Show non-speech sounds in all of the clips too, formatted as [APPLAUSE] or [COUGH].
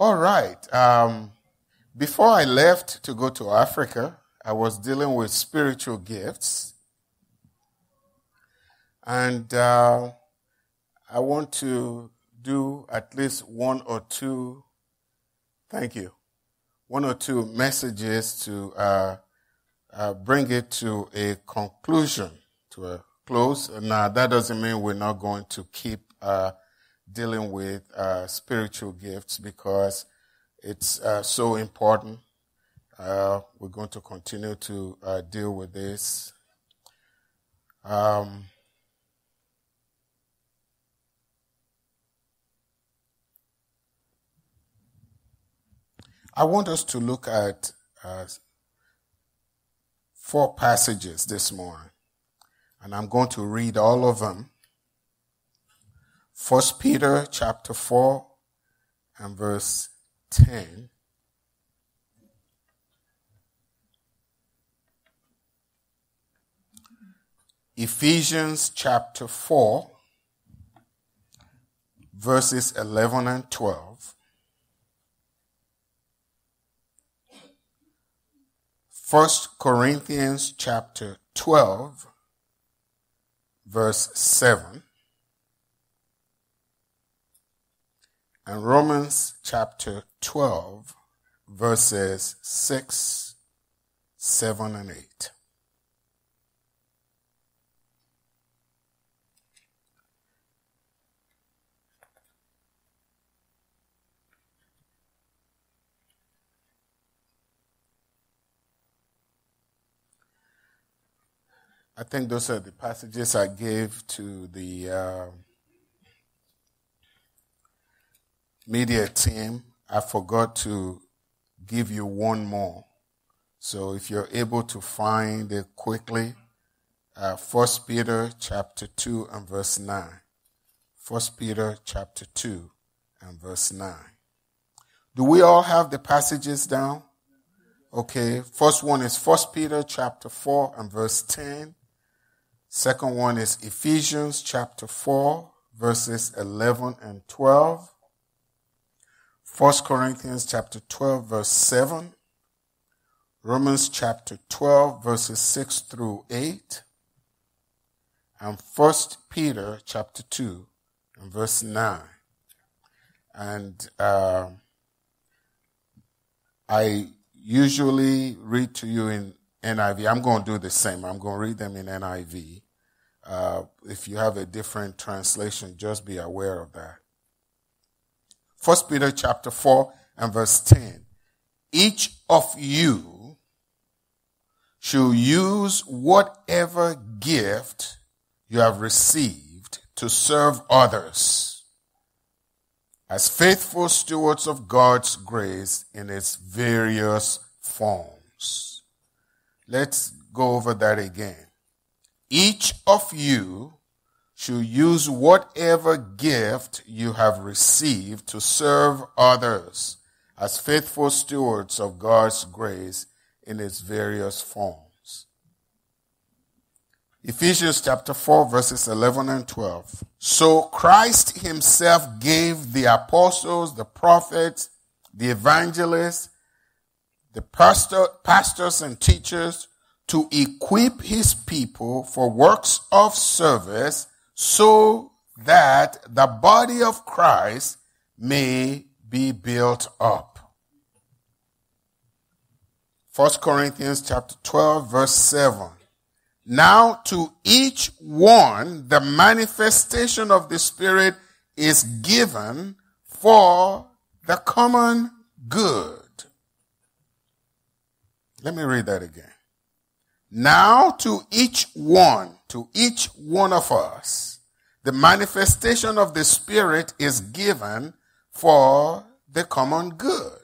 All right. Um, before I left to go to Africa, I was dealing with spiritual gifts. And uh, I want to do at least one or two, thank you, one or two messages to uh, uh, bring it to a conclusion, to a close. Now, that doesn't mean we're not going to keep uh, dealing with uh, spiritual gifts because it's uh, so important. Uh, we're going to continue to uh, deal with this. Um, I want us to look at uh, four passages this morning, and I'm going to read all of them. First Peter chapter 4 and verse 10. Ephesians chapter 4 verses 11 and 12. First Corinthians chapter 12 verse 7. And Romans chapter 12, verses 6, 7, and 8. I think those are the passages I gave to the. Uh, media team, I forgot to give you one more. So if you're able to find it quickly, uh, First Peter chapter 2 and verse 9. First Peter chapter 2 and verse 9. Do we all have the passages down? Okay. First one is First Peter chapter 4 and verse 10. Second one is Ephesians chapter 4 verses 11 and 12. 1 Corinthians chapter 12 verse 7, Romans chapter 12 verses 6 through 8, and 1 Peter chapter 2 and verse 9. And uh, I usually read to you in NIV. I'm going to do the same. I'm going to read them in NIV. Uh, if you have a different translation, just be aware of that. First Peter chapter 4 and verse 10. Each of you should use whatever gift you have received to serve others as faithful stewards of God's grace in its various forms. Let's go over that again. Each of you should use whatever gift you have received to serve others as faithful stewards of God's grace in its various forms. Ephesians chapter 4 verses 11 and 12. So Christ himself gave the apostles, the prophets, the evangelists, the pastor, pastors and teachers to equip his people for works of service so that the body of Christ may be built up. 1 Corinthians chapter 12 verse 7. Now to each one the manifestation of the Spirit is given for the common good. Let me read that again. Now to each one to each one of us, the manifestation of the Spirit is given for the common good.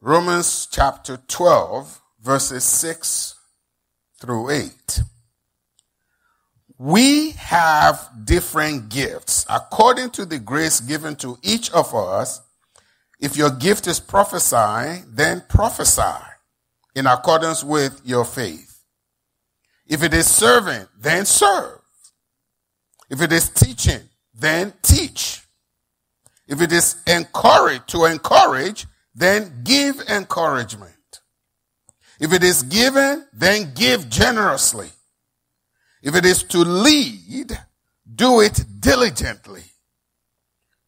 Romans chapter 12, verses 6 through 8. We have different gifts according to the grace given to each of us. If your gift is prophesying, then prophesy in accordance with your faith. If it is serving, then serve. If it is teaching, then teach. If it is encourage, to encourage, then give encouragement. If it is given, then give generously. If it is to lead, do it diligently.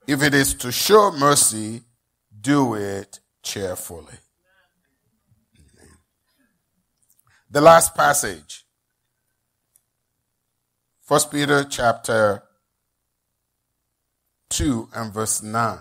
If it is to show mercy, do it cheerfully. The last passage. First Peter chapter 2 and verse 9.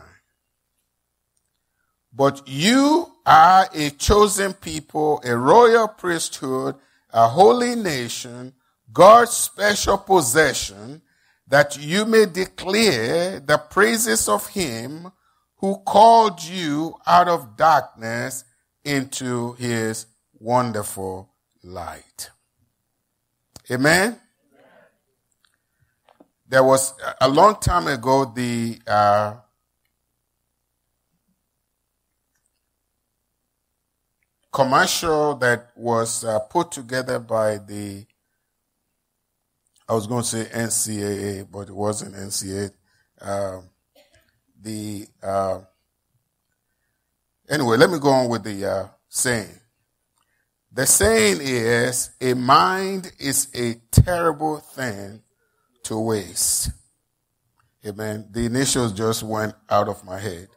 But you are a chosen people, a royal priesthood, a holy nation, God's special possession, that you may declare the praises of him who called you out of darkness into his wonderful light. Amen? There was a long time ago the uh, commercial that was uh, put together by the I was going to say NCAA, but it wasn't NCAA. Uh, the anyway, let me go on with the uh, saying. The saying is, a mind is a terrible thing to waste. Amen. The initials just went out of my head.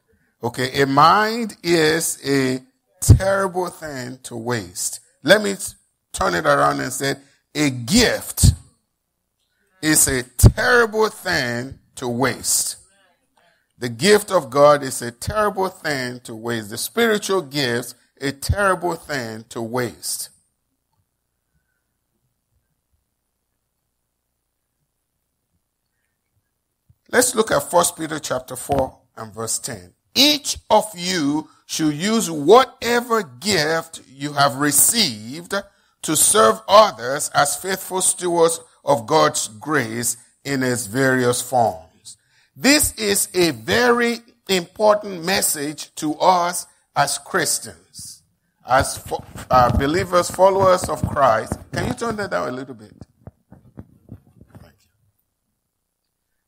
Okay, a mind is a terrible thing to waste. Let me turn it around and say, a gift is a terrible thing to waste. The gift of God is a terrible thing to waste. The spiritual gifts, a terrible thing to waste. Let's look at 1 Peter chapter 4 and verse 10. Each of you should use whatever gift you have received to serve others as faithful stewards of God's grace in its various forms. This is a very important message to us as Christians, as fo- uh, believers, followers of Christ. Can you turn that down a little bit? Thank you.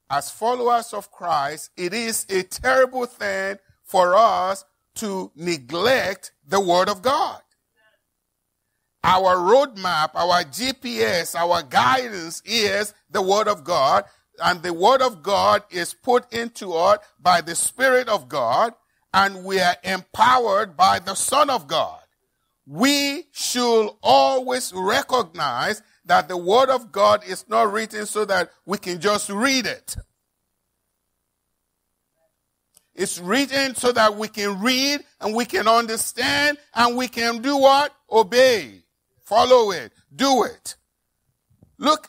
As followers of Christ, it is a terrible thing for us to neglect the Word of God. Our roadmap, our GPS, our guidance is the Word of God. And the Word of God is put into us by the Spirit of God, and we are empowered by the Son of God. We should always recognize that the Word of God is not written so that we can just read it. It's written so that we can read and we can understand and we can do what? Obey. Follow it. Do it. Look,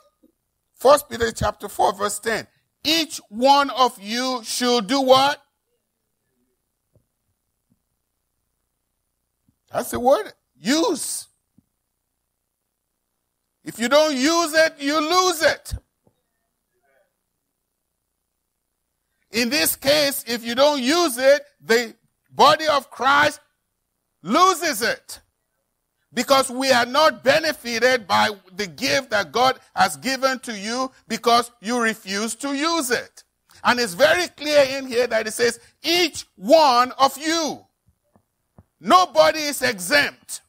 First Peter chapter 4 verse 10. Each one of you should do what? That's the word. Use. If you don't use it, you lose it. In this case, if you don't use it, the body of Christ loses it because we are not benefited by the gift that God has given to you because you refuse to use it. And it's very clear in here that it says, each one of you. Nobody is exempt.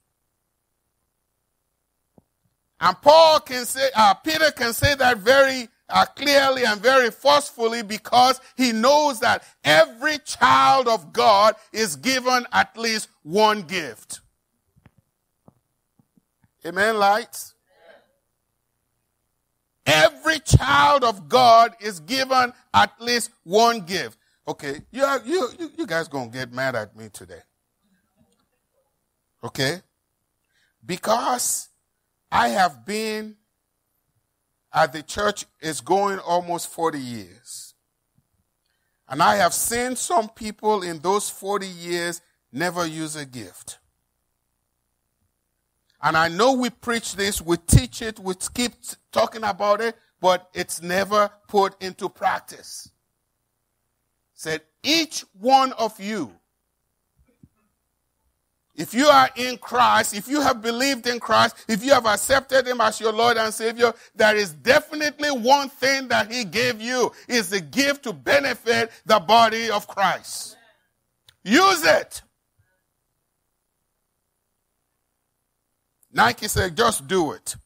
And Paul can say, uh, Peter can say that very uh, clearly and very forcefully because he knows that every child of God is given at least one gift. Amen, lights? Every child of God is given at least one gift. Okay, you, are, you, you, you guys gonna get mad at me today. Okay? Because I have been at the church is going almost 40 years. And I have seen some people in those 40 years never use a gift. And I know we preach this, we teach it, we keep talking about it, but it's never put into practice. Said each one of you if you are in Christ, if you have believed in Christ, if you have accepted Him as your Lord and Savior, there is definitely one thing that He gave you is the gift to benefit the body of Christ. Use it. Nike said, just do it.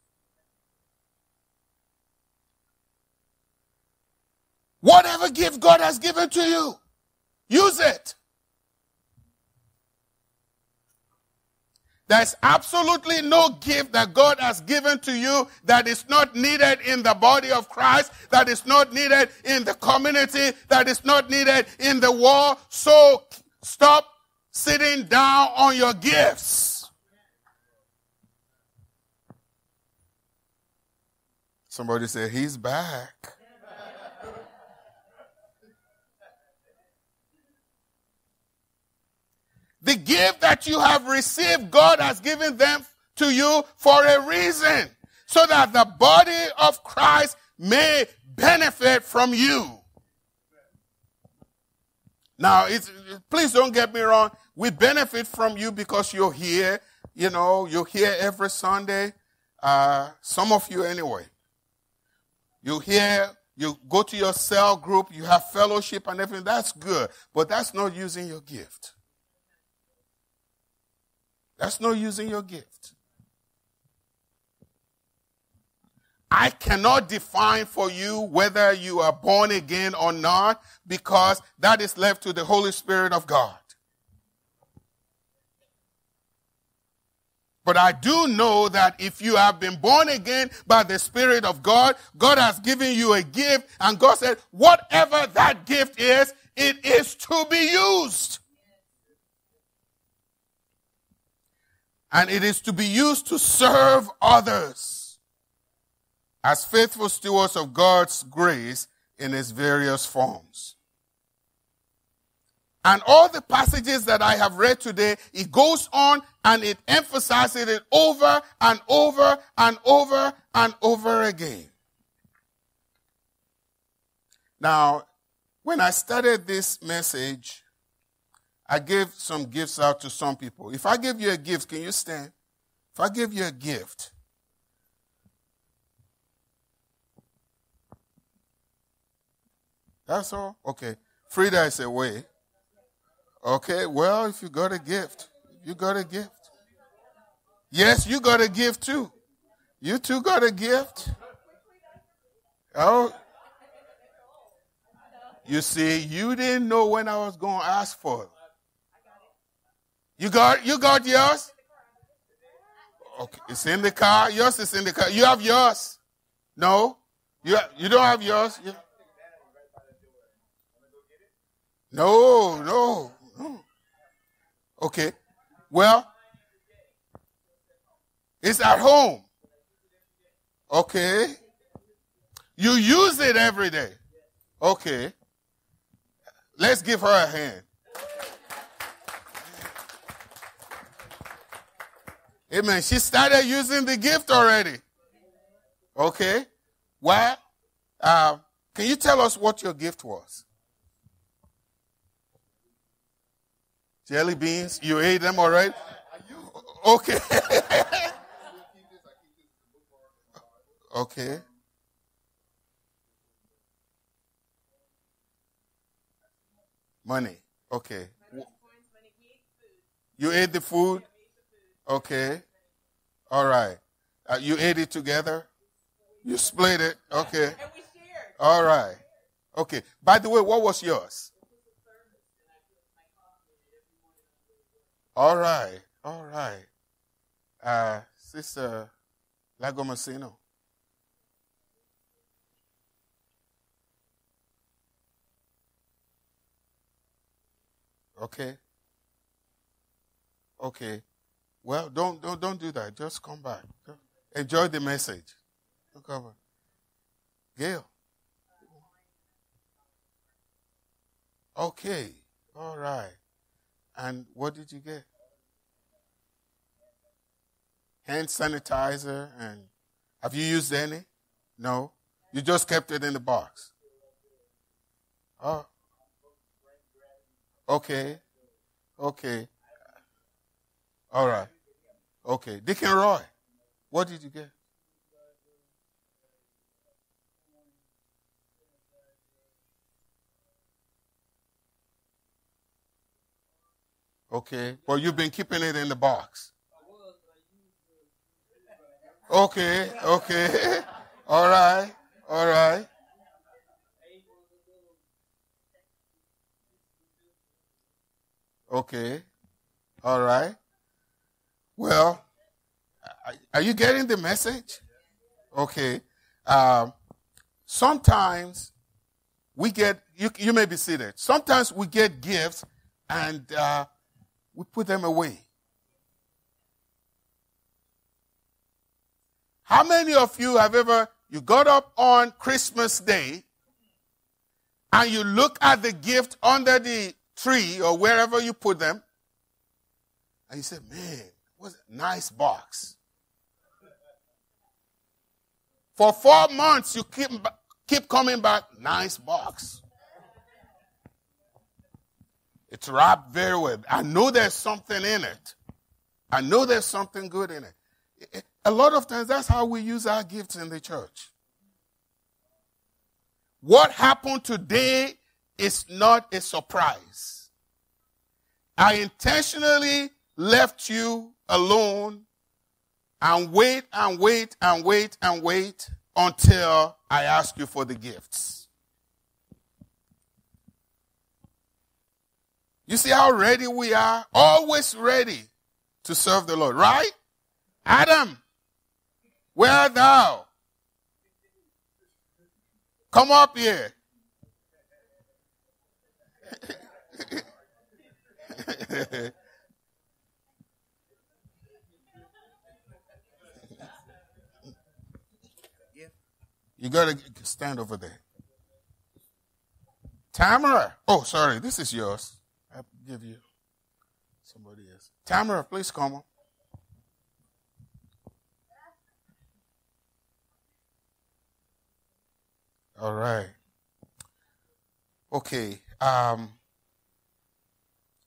Whatever gift God has given to you, use it. There's absolutely no gift that God has given to you that is not needed in the body of Christ, that is not needed in the community, that is not needed in the war. So stop sitting down on your gifts. Somebody said, He's back. The gift that you have received, God has given them to you for a reason, so that the body of Christ may benefit from you. Now, please don't get me wrong. We benefit from you because you're here. You know, you're here every Sunday. Uh, some of you, anyway. You hear, you go to your cell group, you have fellowship and everything. That's good. But that's not using your gift. That's not using your gift. I cannot define for you whether you are born again or not because that is left to the Holy Spirit of God. But I do know that if you have been born again by the Spirit of God, God has given you a gift, and God said, whatever that gift is, it is to be used. And it is to be used to serve others as faithful stewards of God's grace in its various forms. And all the passages that I have read today, it goes on and it emphasizes it over and over and over and over again. Now, when I started this message, I gave some gifts out to some people. If I give you a gift, can you stand? If I give you a gift, that's all? Okay. Frida is away. Okay, well, if you got a gift, you got a gift. Yes, you got a gift too. You too got a gift. Oh, you see, you didn't know when I was going to ask for it. You got you got yours? Okay, it's in the car. Yours is in the car. You have yours? No, you you don't have yours. You... No, no, no. Okay, well, it's at home. Okay, you use it every day. Okay, let's give her a hand. Amen. She started using the gift already. Okay. Why? uh, can you tell us what your gift was? Jelly beans. You ate them already? Okay. [LAUGHS] okay. Money. Okay. You ate the food? Okay. All right. Uh, you ate it together? You split it? Okay. And we shared. All right. Okay. By the way, what was yours? All right. All right. Uh, Sister Lagomasino. Okay. Okay. Well, don't don't don't do that. Just come back. Enjoy the message. come back. Gail. Okay. All right. And what did you get? Hand sanitizer and have you used any? No. You just kept it in the box. Oh. Okay. Okay. All right. Okay. Deacon Roy, what did you get? Okay. Well, you've been keeping it in the box. Okay. Okay. [LAUGHS] All right. All right. Okay. All right. Well, are you getting the message? Okay. Um, sometimes we get, you, you may be seated. Sometimes we get gifts and uh, we put them away. How many of you have ever, you got up on Christmas Day and you look at the gift under the tree or wherever you put them and you say, man, what's a nice box. For four months, you keep, keep coming back, nice box. It's wrapped very well. I know there's something in it. I know there's something good in it. A lot of times, that's how we use our gifts in the church. What happened today is not a surprise. I intentionally left you alone and wait and wait and wait and wait until I ask you for the gifts. You see how ready we are? Always ready to serve the Lord, right? Adam, where thou? Come up here. [LAUGHS] You gotta stand over there. Tamara. Oh, sorry. This is yours I give you somebody else. Tamara, please come on. All right. Okay. Um,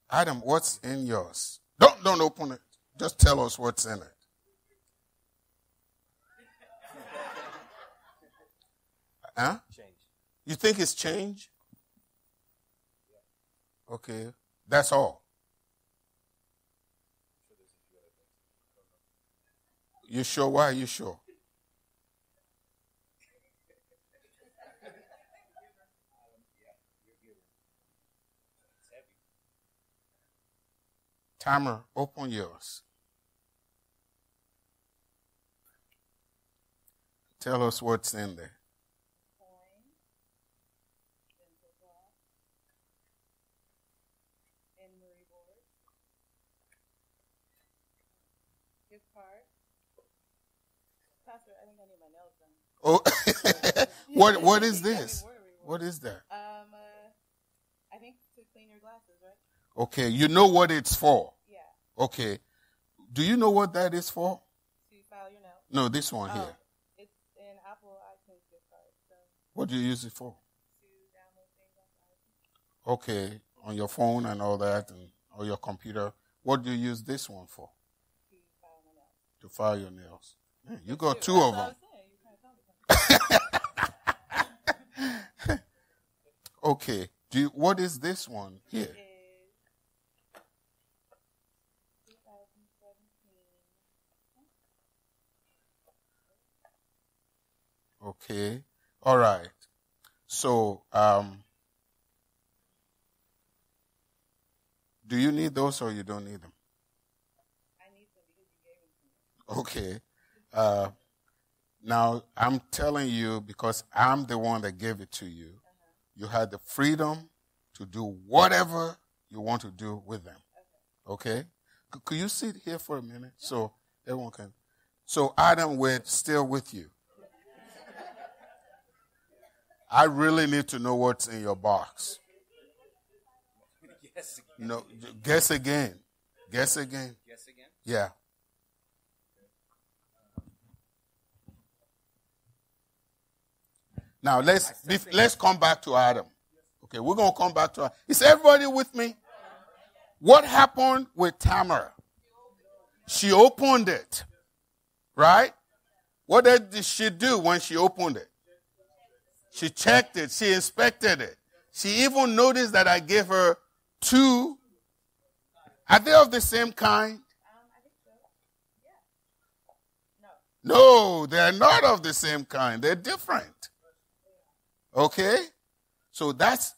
Adam, what's in yours? Don't don't open it. Just tell us what's in it. Huh? Change. You think it's change? Okay. That's all. You sure? Why are you sure? Timer, open yours. Tell us what's in there. Oh, [LAUGHS] [LAUGHS] what what is this? What is that? Um, uh, I think to clean your glasses, right? Okay, you know what it's for. Yeah. Okay, do you know what that is for? To file your note. No, this one oh, here. It's an Apple iTunes gift card. So. What do you use it for? To download things on Okay, on your phone and all that, and or your computer. What do you use this one for? To file my nails. To file your nails. Yeah, you got two of them. [LAUGHS] okay. Do you, what is this one here? Okay. All right. So, um, do you need those or you don't need them? I need them because you gave them to me. Okay. Uh, now, I'm telling you because I'm the one that gave it to you. Uh-huh. You had the freedom to do whatever you want to do with them. Okay? okay? C- could you sit here for a minute so everyone can? So, Adam, we're still with you. [LAUGHS] I really need to know what's in your box. [LAUGHS] Guess. No, guess again. Guess again. Guess again? Yeah. Now let's be, let's come back to Adam. Okay, we're gonna come back to. Adam. Is everybody with me? What happened with Tamar? She opened it. Right? What did she do when she opened it? She checked it. She inspected it. She even noticed that I gave her two. Are they of the same kind? No, they're not of the same kind. They're different. Okay? So that's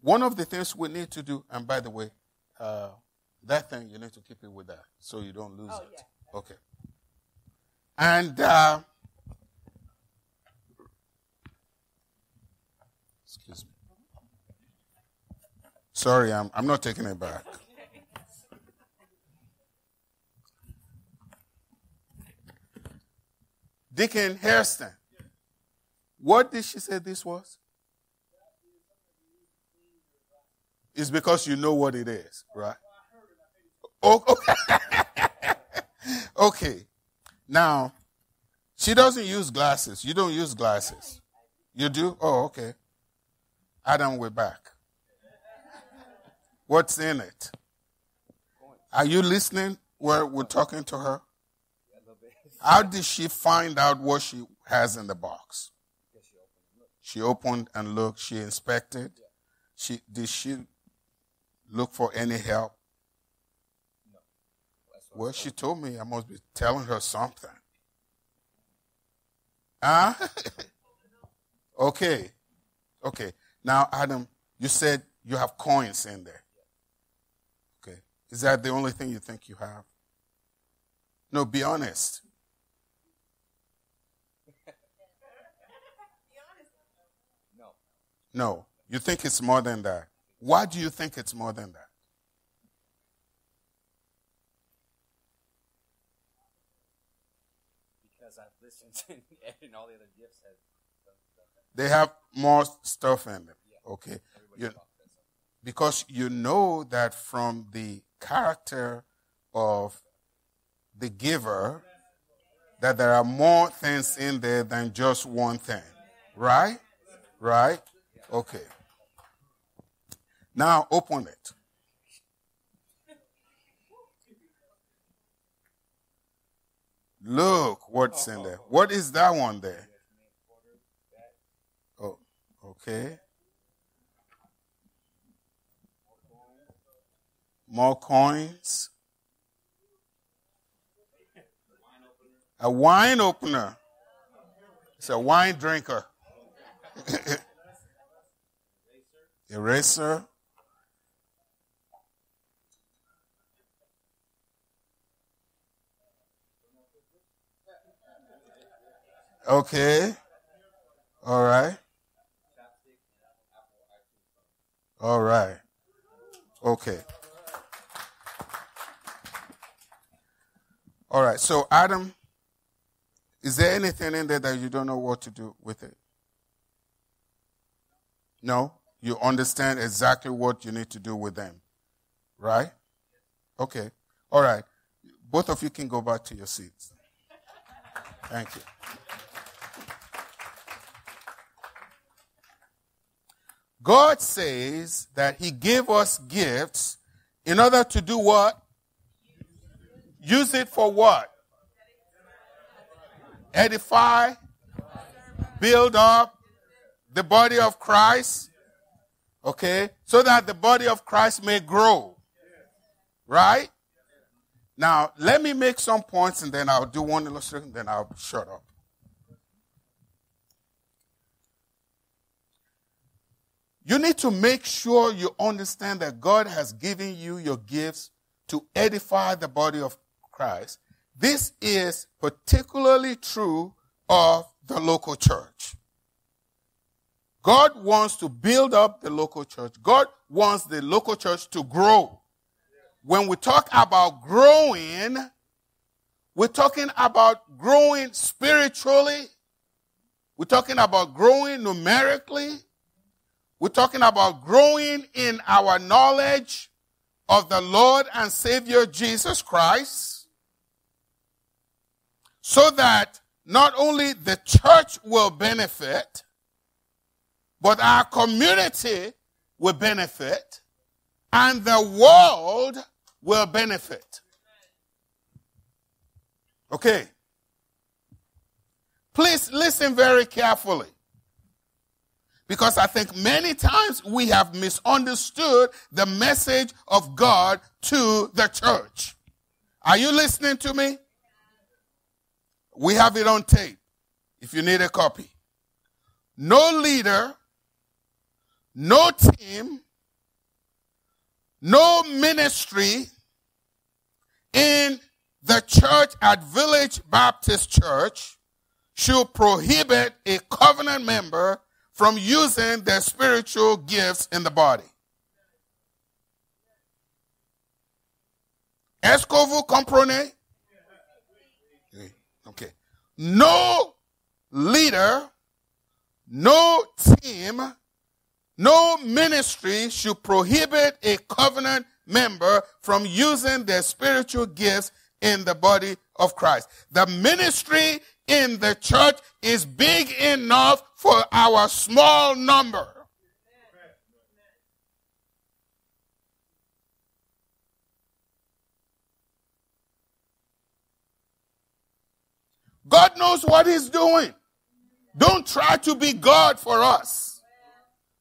one of the things we need to do. And by the way, uh, that thing, you need to keep it with that so you don't lose oh, it. Yeah. Okay. And uh, excuse me. Sorry, I'm, I'm not taking it back. Deacon Hairston. What did she say this was? It's because you know what it is, right? Oh, [LAUGHS] okay. okay. Now, she doesn't use glasses. You don't use glasses. You do? Oh, okay. Adam, we're back. What's in it? Are you listening where we're talking to her? How did she find out what she has in the box? She opened and looked. She inspected. She did she look for any help? No. Well, she told me I must be telling her something. Huh? [LAUGHS] okay. Okay. Now, Adam, you said you have coins in there. Okay. Is that the only thing you think you have? No, be honest. No. You think it's more than that. Why do you think it's more than that? Because I've listened to [LAUGHS] and all the other gifts have. They have more stuff in them. Yeah. Okay. You, because you know that from the character of the giver, that there are more things in there than just one thing. Right? Right? Okay. Now open it. Look what's in there. What is that one there? Oh, okay. More coins. A wine opener. It's a wine drinker. [LAUGHS] eraser. Okay. All right. All right. Okay. All right. So, Adam, is there anything in there that you don't know what to do with it? No? You understand exactly what you need to do with them. Right? Okay. All right. Both of you can go back to your seats. Thank you. God says that He gave us gifts in order to do what? Use it for what? Edify, build up the body of Christ, Okay? So that the body of Christ may grow. Right? Now, let me make some points and then I'll do one illustration, then I'll shut up. You need to make sure you understand that God has given you your gifts to edify the body of Christ. This is particularly true of the local church. God wants to build up the local church. God wants the local church to grow. When we talk about growing, we're talking about growing spiritually. We're talking about growing numerically. We're talking about growing in our knowledge of the Lord and Savior Jesus Christ. So that not only the church will benefit, but our community will benefit and the world will benefit. Okay. Please listen very carefully. Because I think many times we have misunderstood the message of God to the church. Are you listening to me? We have it on tape if you need a copy. No leader, no team, no ministry in the church at Village Baptist Church should prohibit a covenant member from using their spiritual gifts in the body. Est-ce vous comprenez? Okay. No leader, no team, no ministry should prohibit a covenant member from using their spiritual gifts in the body of Christ. The ministry in the church is big enough for our small number. God knows what He's doing. Don't try to be God for us.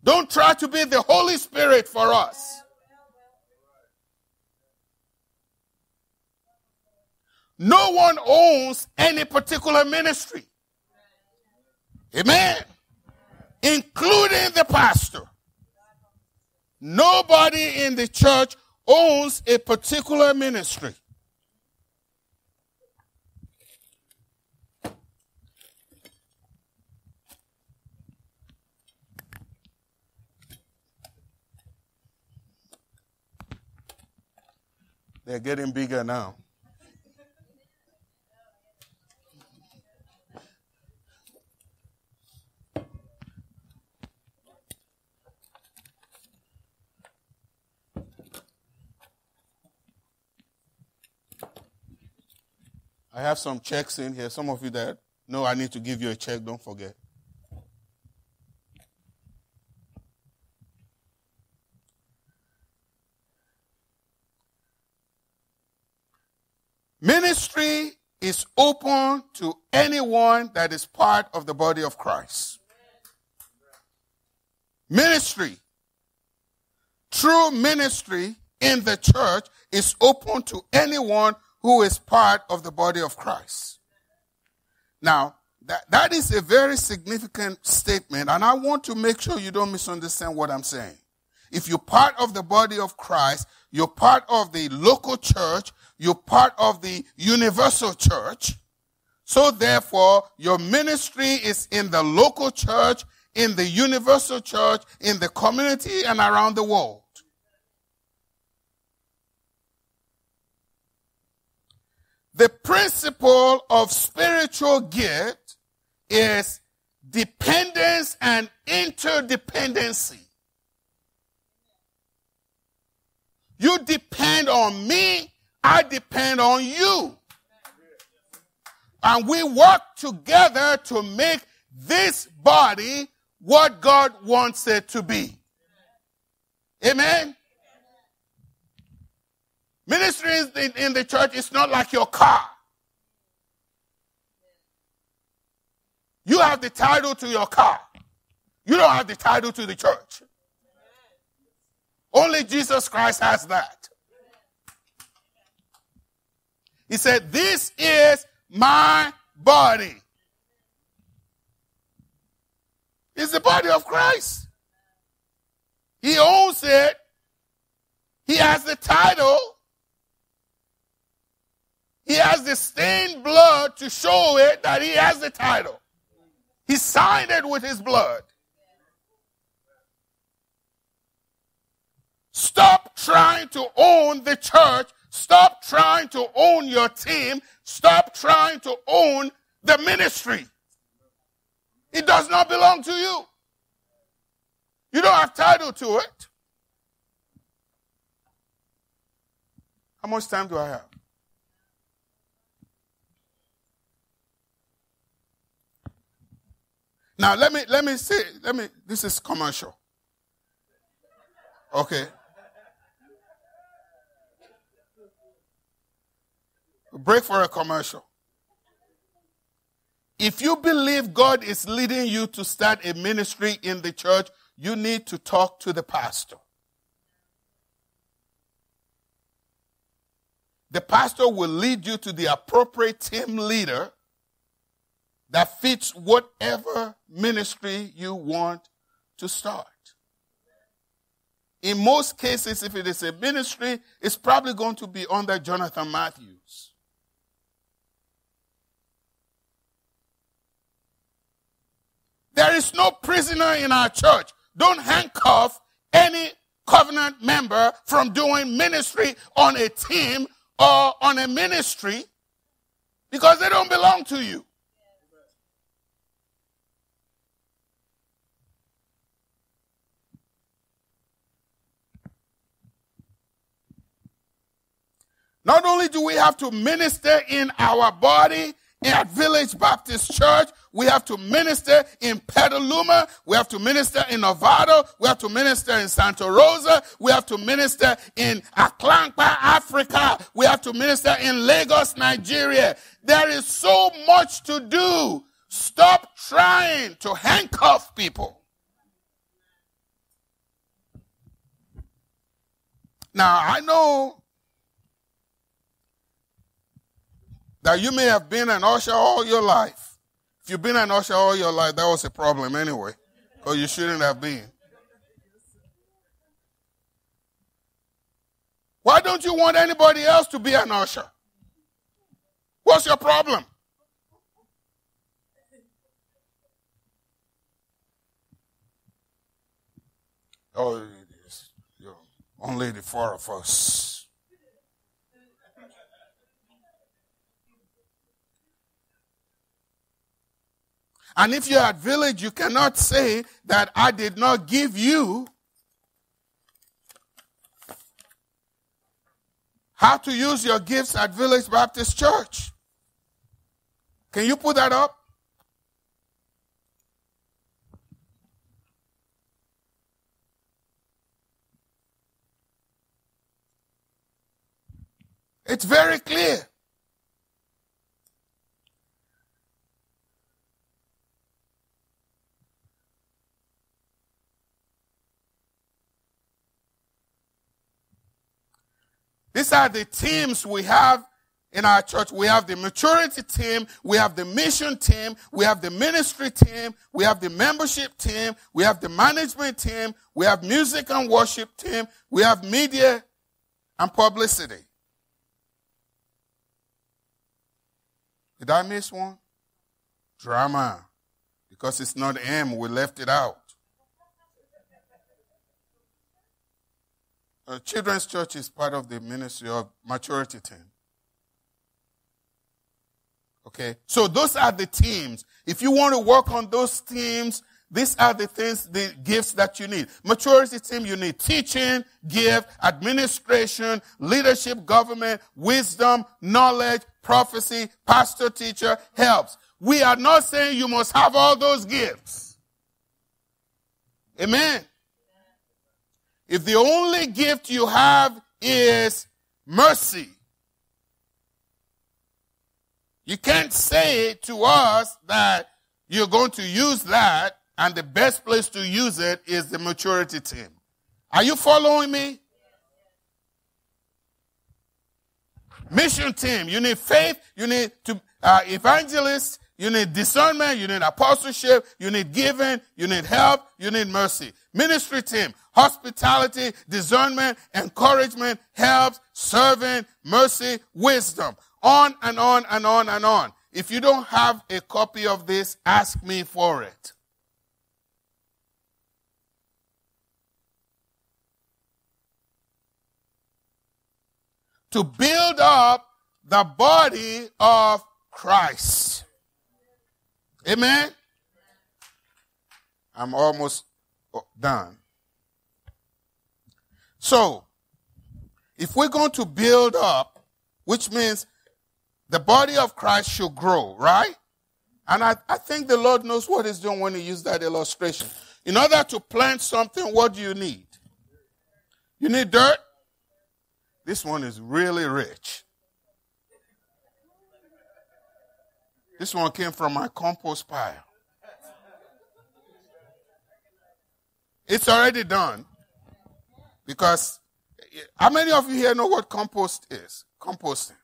Don't try to be the Holy Spirit for us. No one owns any particular ministry. Amen. Including the pastor. Nobody in the church owns a particular ministry. They're getting bigger now. I have some checks in here. Some of you that know I need to give you a check, don't forget. Ministry is open to that is part of the body of Christ. Ministry, true ministry in the church is open to anyone who is part of the body of Christ. Now, that, that is a very significant statement, and I want to make sure you don't misunderstand what I'm saying. If you're part of the body of Christ, you're part of the local church, you're part of the universal church. So therefore, your ministry is in the local church, in the universal church, in the community, and around the world. The principle of spiritual gift is dependence and interdependency. You depend on me, I depend on you. And we work together to make this body what God wants it to be. Amen. Ministry in the church is not like your car. You have the title to your car. You don't have the title to the church. Only Jesus Christ has that. He said, This is my body. It's the body of Christ. He owns it. He has the title. He has the stained blood to show it that he has the title. He signed it with his blood. Stop trying to own the church. Stop trying to own your team. Stop trying to own the ministry. It does not belong to you. You don't have title to it. How much time do I have? Now let me let me see. let me this is commercial. Okay. Break for a commercial. If you believe God is leading you to start a ministry in the church, you need to talk to the pastor. The pastor will lead you to the appropriate team leader that fits whatever ministry you want to start. In most cases, if it is a ministry, it's probably going to be under Jonathan Matthews. There is no prisoner in our church. Don't handcuff any covenant member from doing ministry on a team or on a ministry because they don't belong to you. Not only do we have to minister in our body at Village Baptist Church, we have to minister in Petaluma. We have to minister in Novato. We have to minister in Santa Rosa. We have to minister in Aklankpa, Africa. We have to minister in Lagos, Nigeria. There is so much to do. Stop trying to handcuff people. Now, I know that you may have been an usher all your life. If you've been an usher all your life, that was a problem anyway, because you shouldn't have been. Why don't you want anybody else to be an usher? What's your problem? Oh, only the four of us. And if you're at village, you cannot say that I did not give you how to use your gifts at Village Baptist Church. Can you put that up? It's very clear. These are the teams we have in our church. We have the maturity team, we have the mission team, we have the ministry team, we have the membership team, we have the management team, we have music and worship team, we have media and publicity. Did I miss one? Drama. Because it's not M, we left it out. Uh, Children's Church is part of the ministry of maturity team. Okay, so those are the teams. If you want to work on those teams, these are the things, the gifts that you need. Maturity team, you need teaching, gift, administration, leadership, government, wisdom, knowledge, prophecy, pastor, teacher, helps. We are not saying you must have all those gifts. Amen. If the only gift you have is mercy, you can't say to us that you're going to use that and the best place to use it is the maturity team. Are you following me? Mission team, you need faith, you need to uh, evangelists, you need discernment, you need apostleship, you need giving, you need help, you need mercy. Ministry team, hospitality, discernment, encouragement, helps, serving, mercy, wisdom. On and on and on and on. If you don't have a copy of this, ask me for it. To build up the body of Christ. Amen. I'm almost oh, done. So, if we're going to build up, which means the body of Christ should grow, right? And I, I think the Lord knows what He's doing when He used that illustration. In order to plant something, what do you need? You need dirt. This one is really rich. This one came from my compost pile. It's already done. Because eh, how many of you here know what compost is? Composting.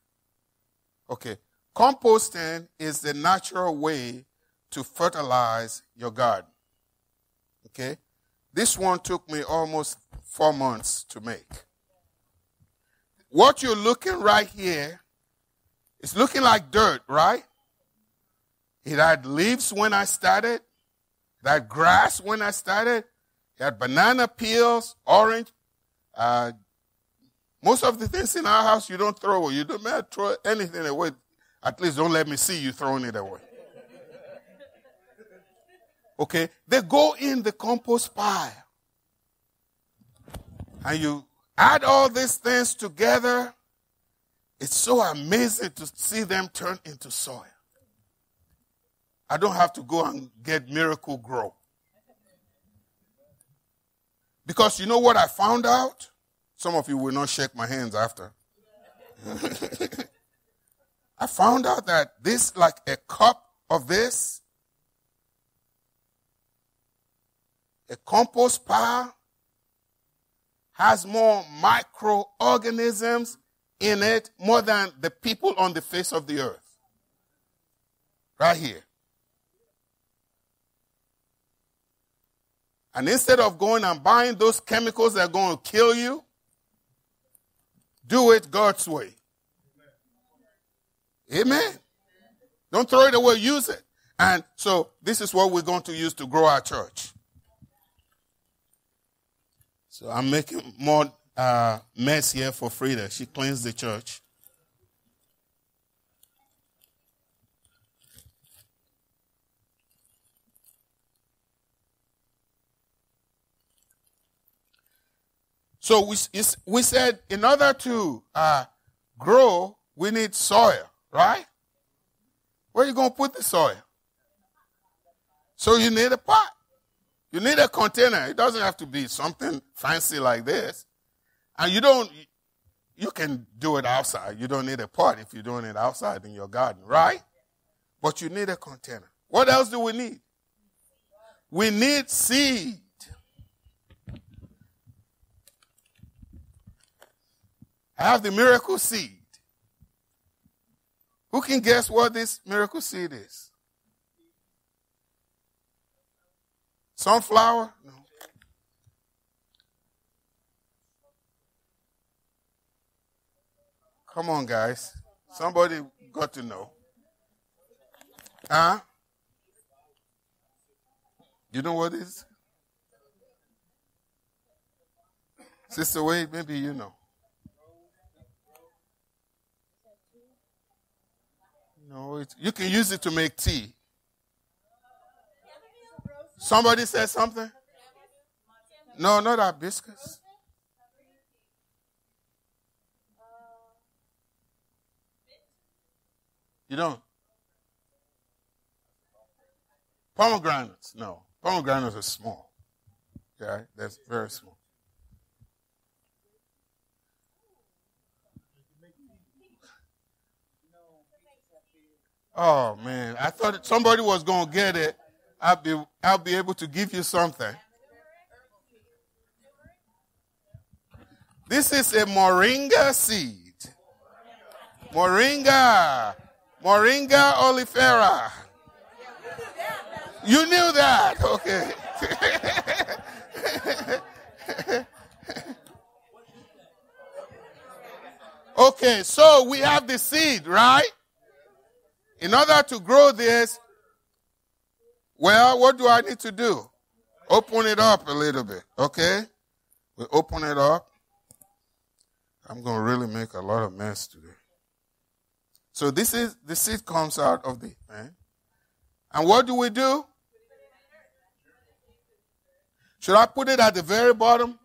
Okay. Composting is the natural way to fertilize your garden. Okay? This one took me almost four months to make. What you're looking right here is looking like dirt, right? It had leaves when I started, that grass when I started, it had banana peels, orange. Uh, most of the things in our house you don't throw away. You don't throw anything away. At least don't let me see you throwing it away. Okay? They go in the compost pile. And you add all these things together. It's so amazing to see them turn into soil. I don't have to go and get Miracle-Gro. Because you know what I found out? Some of you will not shake my hands after. [LAUGHS] I found out that this, like a cup of this, a compost pile, has more microorganisms in it more than the people on the face of the earth. Right here. And instead of going and buying those chemicals that are going to kill you, do it God's way. Amen. Don't throw it away, use it. And so this is what we're going to use to grow our church. So I'm making more uh, mess here for Frida. She cleans the church. So we, we said in order to uh, grow, we need soil, right? Where are you going to put the soil? So you need a pot. You need a container. It doesn't have to be something fancy like this. And you don't, you can do it outside. You don't need a pot if you're doing it outside in your garden, right? But you need a container. What else do we need? We need seed. I have the miracle seed. Who can guess what this miracle seed is? Sunflower? No. Come on, guys. Somebody got to know. Huh? You know what is? Sister Wade, maybe you know. No, it, you can use it to make tea. Somebody said something? No, not hibiscus. You don't? Pomegranates, no. Pomegranates are small. Okay, that's very small. Oh man, I thought somebody was to get it. I'll be I'll be able to give you something. This is a moringa seed. Moringa. Moringa oleifera. You knew that. Okay. [LAUGHS] okay, so we have the seed, right? In order to grow this, well, what do I need to do? Open it up a little bit, okay? We open it up. I'm going to really make a lot of mess today. So this is the seed comes out of the man. And what do we do? Should I put it at the very bottom?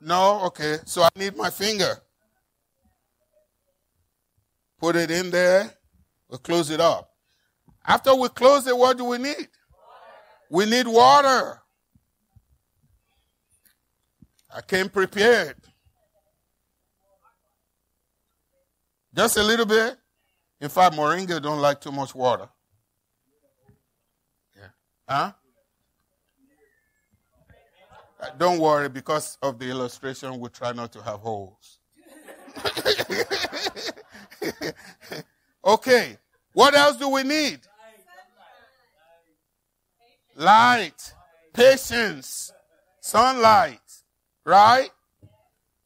No, okay. So I need my finger. Put it in there. We'll close it up. After we close it, what do we need? We need water. I came prepared. Just a little bit. In fact, moringa don't like too much water. Huh? Uh, Don't worry, because of the illustration, we try not to have holes. [LAUGHS] okay, what else do we need? Light, patience, sunlight, right?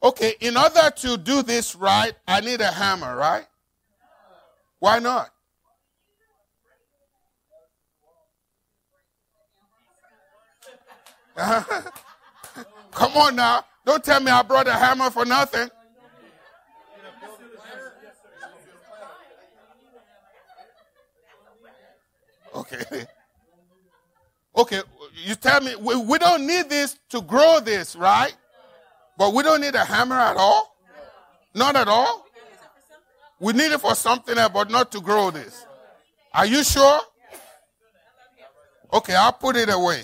Okay, in order to do this right, I need a hammer, right? Why not? [LAUGHS] Come on now. Don't tell me I brought a hammer for nothing. Okay. [LAUGHS] Okay, you tell me we, we don't need this to grow this, right? But we don't need a hammer at all? Not at all? We need it for something else, but not to grow this. Are you sure? Okay, I'll put it away.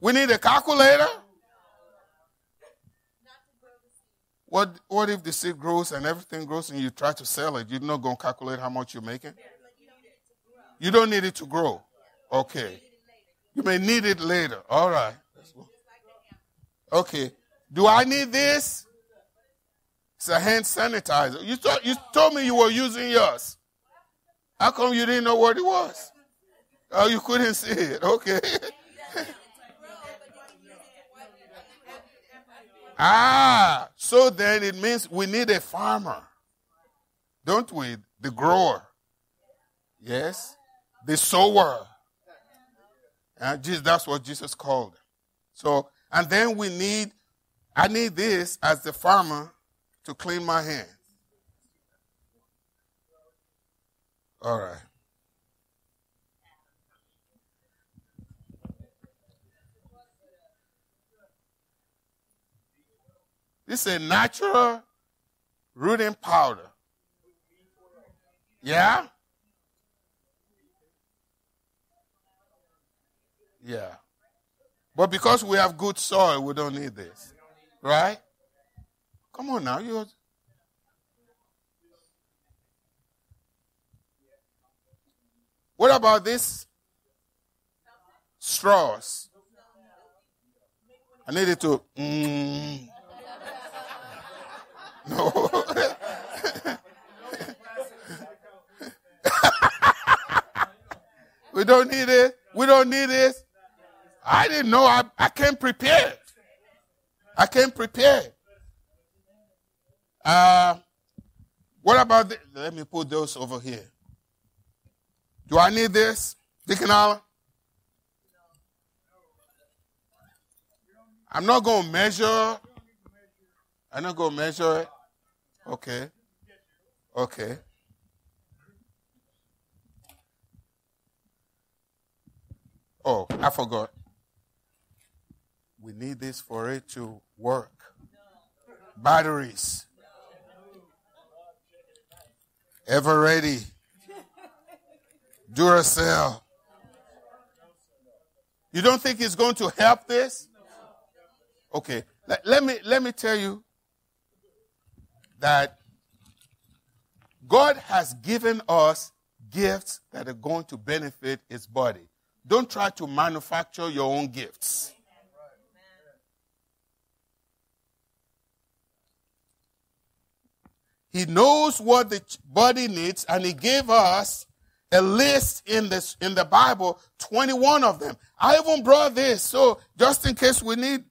We need a calculator. What what if the seed grows and everything grows and you try to sell it? You're not going to calculate how much you're making? You don't need it to grow. Okay. You may need it later. All right. Okay. Do I need this? It's a hand sanitizer. You, thought, you told me you were using yours. How come you didn't know what it was? Oh, you couldn't see it. Okay. [LAUGHS] ah, so then it means we need a farmer, don't we? The grower. Yes? The sower. And Jesus, that's what Jesus called. So, and then we need, I need this as the farmer to clean my hands. All right. This is a natural rooting powder. Yeah? Yeah. But because we have good soil, we don't need this. Right? Come on now. You What about this? Straws. I needed to. Mm, no. [LAUGHS] we don't need it. We don't need it. I didn't know. I, I came prepared. I came prepared. Uh, what about the, let me put those over here. Do I need this, Deacon Allen? I'm not going to measure. I'm not going to measure it. Okay. Okay. Oh, I forgot. We need this for it to work. Batteries. Eveready. Duracell. You don't think it's going to help this? Okay. Let, let me let me tell you that God has given us gifts that are going to benefit his body. Don't try to manufacture your own gifts. He knows what the body needs, and he gave us a list in this in the Bible, 21 of them. I even brought this, so just in case we need.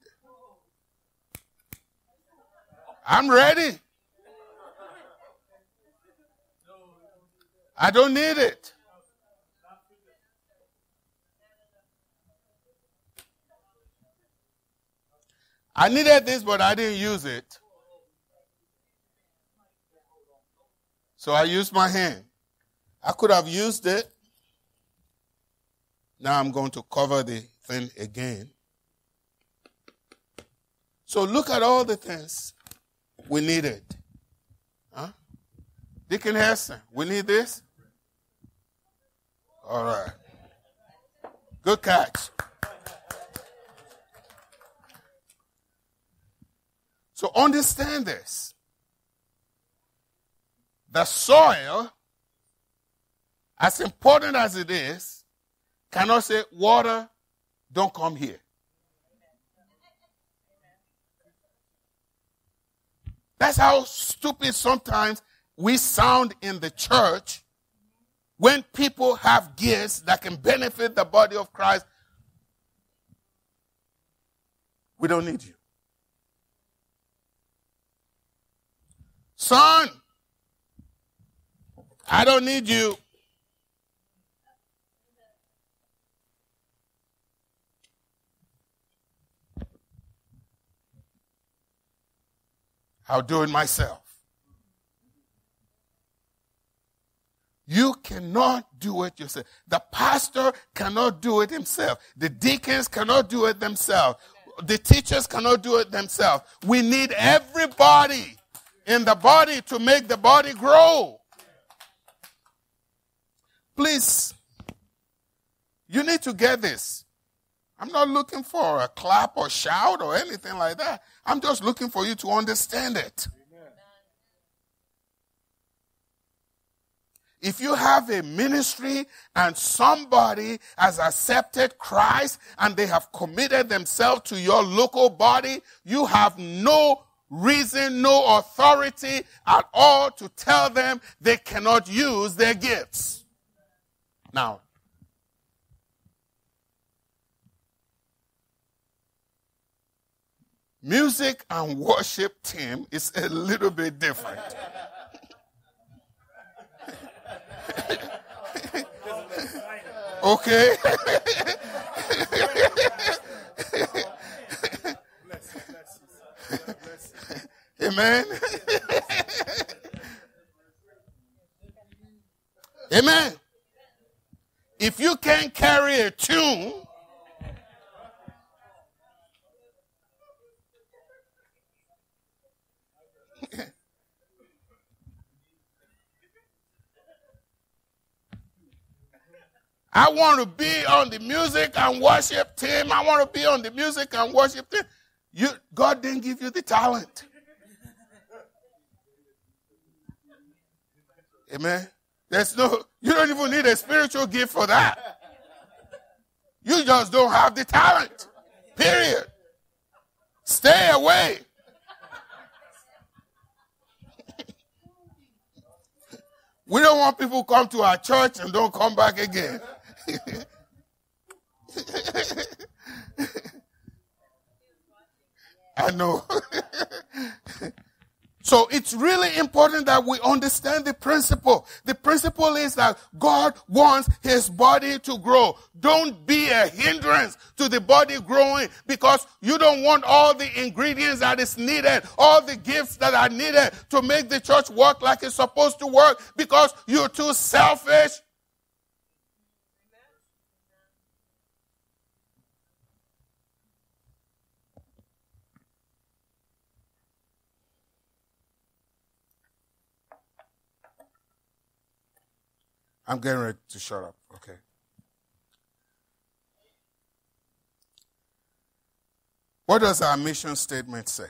I'm ready. I don't need it. I needed this, but I didn't use it. So I used my hand. I could have used it. Now I'm going to cover the thing again. So look at all the things we needed. Huh? Deacon Heston, we need this? All right. Good catch. So understand this. The soil, as important as it is, cannot say, Water, don't come here. That's how stupid sometimes we sound in the church when people have gifts that can benefit the body of Christ. We don't need you. Son, I don't need you. I'll do it myself. You cannot do it yourself. The pastor cannot do it himself. The deacons cannot do it themselves. The teachers cannot do it themselves. We need everybody in the body to make the body grow. Please, you need to get this. I'm not looking for a clap or shout or anything like that. I'm just looking for you to understand it. If you have a ministry and somebody has accepted Christ and they have committed themselves to your local body, you have no reason, no authority at all to tell them they cannot use their gifts. Now, music and worship team is a little bit different. okay? Amen. Amen. If you can't carry a tune, [LAUGHS] I want to be on the music and worship team. I want to be on the music and worship team. You, God didn't give you the talent. Amen. There's no, you don't even need a spiritual gift for that. You just don't have the talent. Period. Stay away. [LAUGHS] we don't want people come to our church and don't come back again. [LAUGHS] I know. [LAUGHS] so it's really important that we understand the principle. The principle is that God wants his body to grow. Don't be a hindrance to the body growing because you don't want all the ingredients that is needed, all the gifts that are needed to make the church work like it's supposed to work because you're too selfish I'm getting ready to shut up, okay? What does our mission statement say?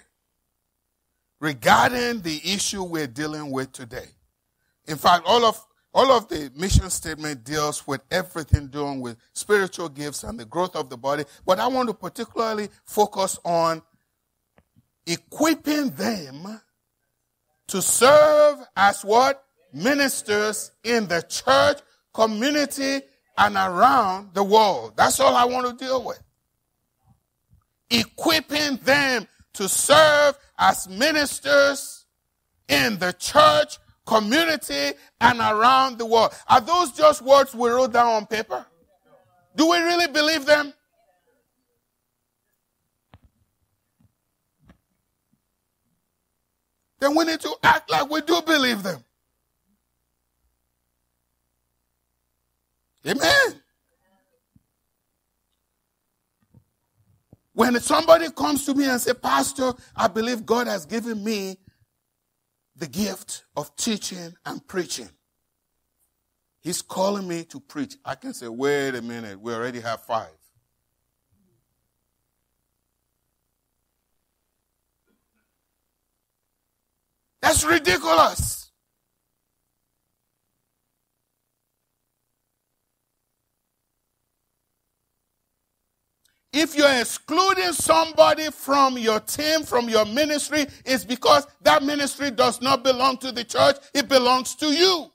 Regarding the issue we're dealing with today. In fact, all of all of the mission statement deals with everything doing with spiritual gifts and the growth of the body, but I want to particularly focus on equipping them to serve as what? Ministers in the church, community, and around the world. That's all I want to deal with. Equipping them to serve as ministers in the church, community, and around the world. Are those just words we wrote down on paper? Do we really believe them? Then we need to act like we do believe them. Amen. When somebody comes to me and say, Pastor, I believe God has given me the gift of teaching and preaching. He's calling me to preach. I can say, wait a minute, we already have five. That's ridiculous. If you're excluding somebody from your team, from your ministry, it's because that ministry does not belong to the church, it belongs to you.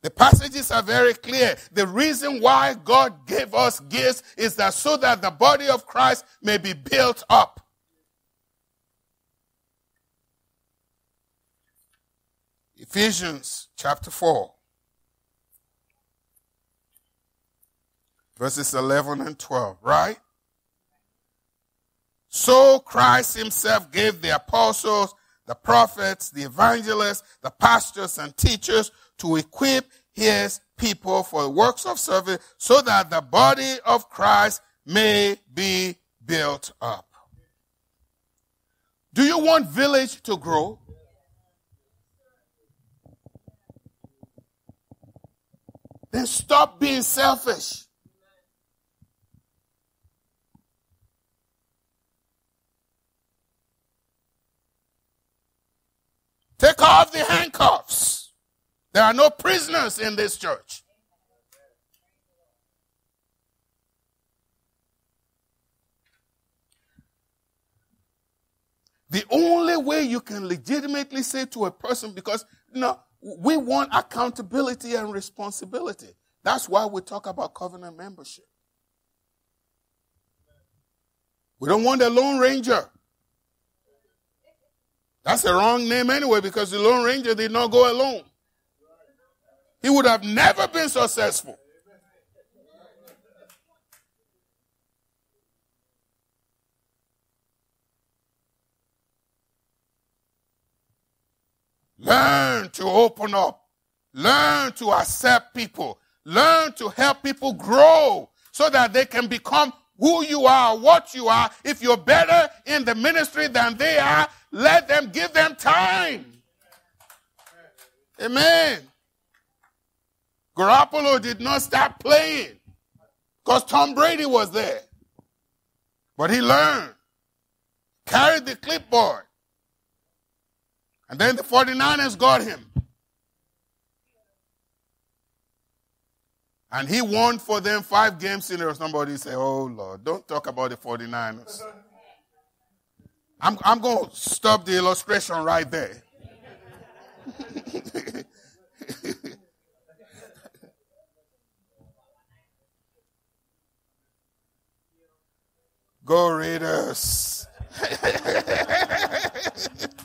The passages are very clear. The reason why God gave us gifts is that so that the body of Christ may be built up. Ephesians chapter 4, verses 11 and 12, right? So Christ himself gave the apostles, the prophets, the evangelists, the pastors, and teachers to equip his people for works of service so that the body of Christ may be built up. Do you want village to grow? Then stop being selfish. Take off the handcuffs. There are no prisoners in this church. The only way you can legitimately say to a person, because you know, we want accountability and responsibility. That's why we talk about covenant membership. We don't want the Lone Ranger. That's the wrong name anyway because the Lone Ranger did not go alone. He would have never been successful. Learn to open up. Learn to accept people. Learn to help people grow so that they can become who you are, what you are. If you're better in the ministry than they are, let them give them time. Amen. Garoppolo did not stop playing because Tom Brady was there. But he learned, carried the clipboard. And then the 49ers got him. And he won for them five games in a row. Somebody say, Oh Lord, don't talk about the 49ers. I'm, I'm going to stop the illustration right there. [LAUGHS] Go Raiders. [LAUGHS]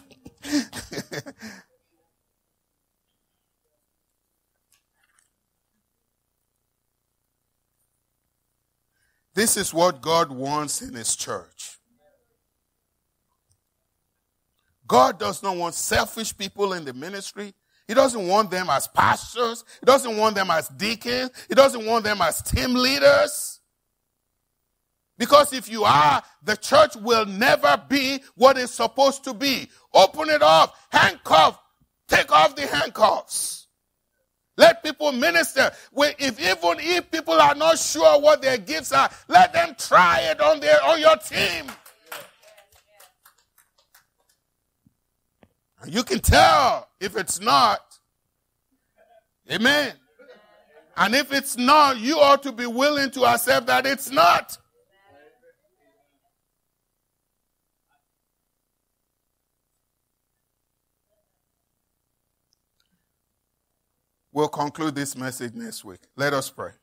this is what God wants in His church. God does not want selfish people in the ministry. He doesn't want them as pastors. He doesn't want them as deacons. He doesn't want them as team leaders. Because if you are, the church will never be what it's supposed to be. Open it up, handcuff, take off the handcuffs. Let people minister. If even if people are not sure what their gifts are, let them try it on their on your team. You can tell if it's not. Amen. And if it's not, you ought to be willing to accept that it's not. We'll conclude this message next week. Let us pray.